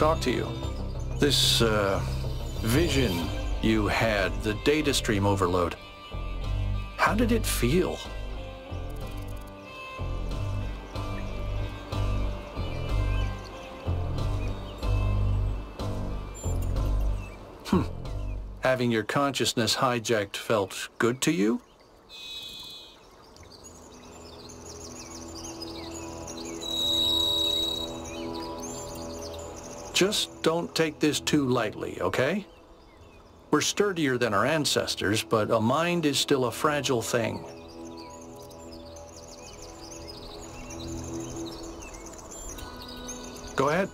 talk to you. This, uh, vision you had, the data stream overload. How did it feel? Hmm. Having your consciousness hijacked felt good to you? Just don't take this too lightly, okay? We're sturdier than our ancestors, but a mind is still a fragile thing. Go ahead.